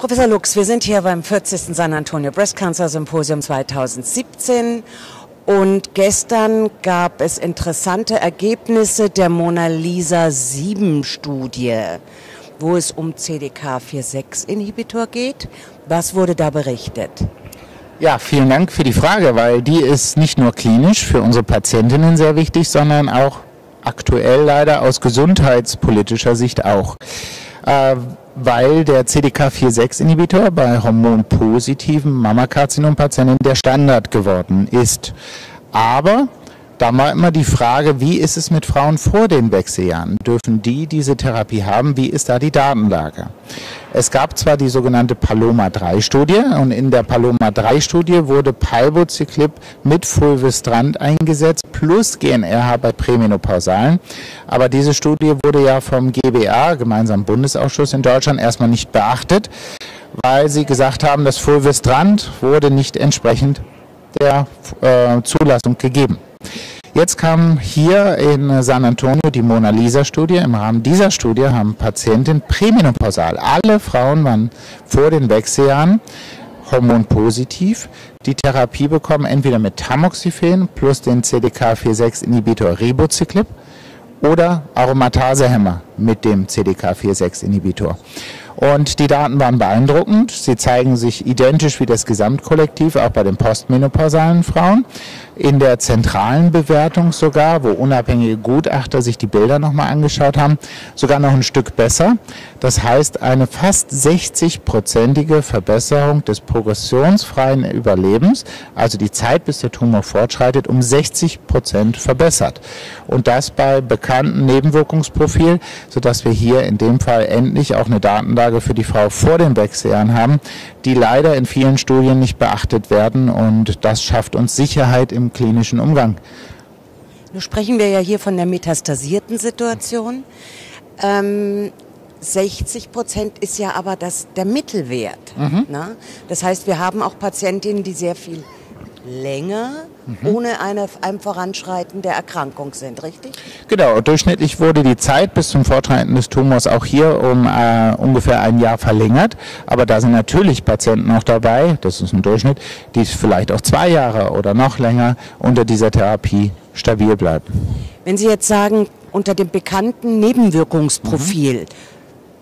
Professor Lux, wir sind hier beim 40. San Antonio Breast Cancer Symposium 2017 und gestern gab es interessante Ergebnisse der Mona Lisa 7 Studie, wo es um CDK4-6-Inhibitor geht. Was wurde da berichtet? Ja, vielen Dank für die Frage, weil die ist nicht nur klinisch für unsere Patientinnen sehr wichtig, sondern auch aktuell leider aus gesundheitspolitischer Sicht auch. Äh, weil der CDK4-6-Inhibitor bei hormonpositiven Mammakarzinom-Patienten der Standard geworden ist. Aber da war immer die Frage, wie ist es mit Frauen vor den Wechseljahren? Dürfen die diese Therapie haben? Wie ist da die Datenlage? Es gab zwar die sogenannte Paloma-3-Studie und in der Paloma-3-Studie wurde Palbociclib mit Fulvestrant eingesetzt plus GNRH bei Prämenopausalen. Aber diese Studie wurde ja vom GBA, gemeinsamen Bundesausschuss in Deutschland, erstmal nicht beachtet, weil sie gesagt haben, das Fulvestrant wurde nicht entsprechend der äh, Zulassung gegeben. Jetzt kam hier in San Antonio die Mona Lisa-Studie. Im Rahmen dieser Studie haben Patienten prämenopausal, alle Frauen waren vor den Wechseljahren hormonpositiv, die Therapie bekommen entweder mit Tamoxifen plus den CDK4-6-Inhibitor Ribociclib oder Aromatasehemmer mit dem CDK4-6-Inhibitor. Und die Daten waren beeindruckend. Sie zeigen sich identisch wie das Gesamtkollektiv, auch bei den postmenopausalen Frauen. In der zentralen Bewertung sogar, wo unabhängige Gutachter sich die Bilder nochmal angeschaut haben, sogar noch ein Stück besser. Das heißt, eine fast 60-prozentige Verbesserung des progressionsfreien Überlebens, also die Zeit, bis der Tumor fortschreitet, um 60 Prozent verbessert. Und das bei bekannten Nebenwirkungsprofil, sodass wir hier in dem Fall endlich auch eine Datenlage für die Frau vor den Wechseljahren haben, die leider in vielen Studien nicht beachtet werden und das schafft uns Sicherheit im klinischen Umgang. Nun sprechen wir ja hier von der metastasierten Situation. Ähm 60 Prozent ist ja aber das, der Mittelwert. Mhm. Ne? Das heißt, wir haben auch Patientinnen, die sehr viel länger mhm. ohne eine, ein Voranschreiten der Erkrankung sind, richtig? Genau, durchschnittlich wurde die Zeit bis zum Fortschreiten des Tumors auch hier um äh, ungefähr ein Jahr verlängert. Aber da sind natürlich Patienten auch dabei, das ist ein Durchschnitt, die vielleicht auch zwei Jahre oder noch länger unter dieser Therapie stabil bleiben. Wenn Sie jetzt sagen, unter dem bekannten Nebenwirkungsprofil, mhm.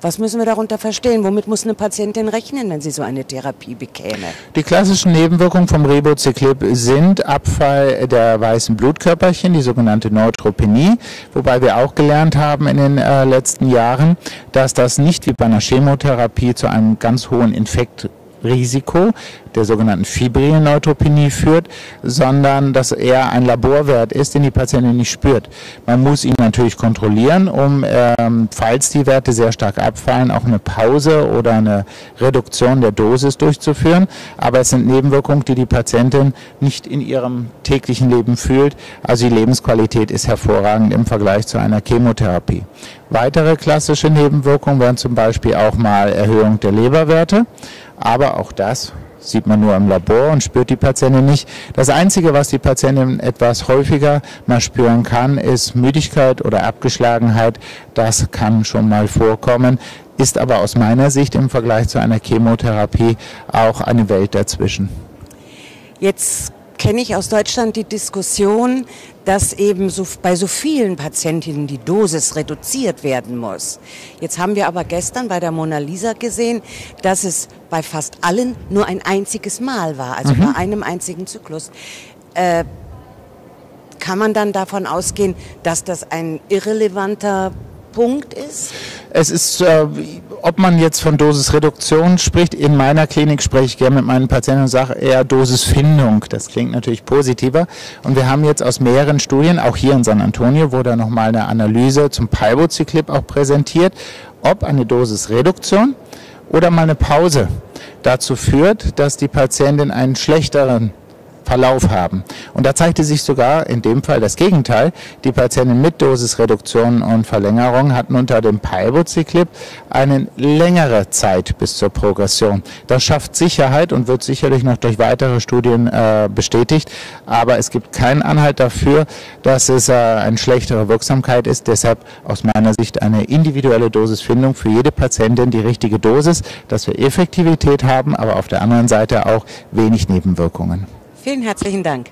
Was müssen wir darunter verstehen? Womit muss eine Patientin rechnen, wenn sie so eine Therapie bekäme? Die klassischen Nebenwirkungen vom Ribociclib sind Abfall der weißen Blutkörperchen, die sogenannte Neutropenie, wobei wir auch gelernt haben in den äh, letzten Jahren, dass das nicht wie bei einer Chemotherapie zu einem ganz hohen Infekt Risiko der sogenannten fibrilen Neutropenie führt, sondern dass er ein Laborwert ist, den die Patientin nicht spürt. Man muss ihn natürlich kontrollieren, um, ähm, falls die Werte sehr stark abfallen, auch eine Pause oder eine Reduktion der Dosis durchzuführen. Aber es sind Nebenwirkungen, die die Patientin nicht in ihrem täglichen Leben fühlt. Also die Lebensqualität ist hervorragend im Vergleich zu einer Chemotherapie. Weitere klassische Nebenwirkungen wären zum Beispiel auch mal Erhöhung der Leberwerte. Aber auch das sieht man nur im Labor und spürt die Patientin nicht. Das Einzige, was die Patientin etwas häufiger mal spüren kann, ist Müdigkeit oder Abgeschlagenheit. Das kann schon mal vorkommen, ist aber aus meiner Sicht im Vergleich zu einer Chemotherapie auch eine Welt dazwischen. Jetzt kenne ich aus Deutschland die Diskussion, dass eben so, bei so vielen Patientinnen die Dosis reduziert werden muss. Jetzt haben wir aber gestern bei der Mona Lisa gesehen, dass es bei fast allen nur ein einziges Mal war, also mhm. bei einem einzigen Zyklus. Äh, kann man dann davon ausgehen, dass das ein irrelevanter Punkt ist? Es ist, äh, ob man jetzt von Dosisreduktion spricht, in meiner Klinik spreche ich gerne mit meinen Patienten und sage eher Dosisfindung. Das klingt natürlich positiver. Und wir haben jetzt aus mehreren Studien, auch hier in San Antonio, wurde nochmal eine Analyse zum Palbociclib auch präsentiert, ob eine Dosisreduktion oder mal eine Pause dazu führt, dass die Patientin einen schlechteren Verlauf haben. Und da zeigte sich sogar in dem Fall das Gegenteil. Die Patienten mit Dosisreduktion und Verlängerung hatten unter dem Palbociclib eine längere Zeit bis zur Progression. Das schafft Sicherheit und wird sicherlich noch durch weitere Studien äh, bestätigt. Aber es gibt keinen Anhalt dafür, dass es äh, eine schlechtere Wirksamkeit ist. Deshalb aus meiner Sicht eine individuelle Dosisfindung für jede Patientin die richtige Dosis, dass wir Effektivität haben, aber auf der anderen Seite auch wenig Nebenwirkungen. Vielen herzlichen Dank.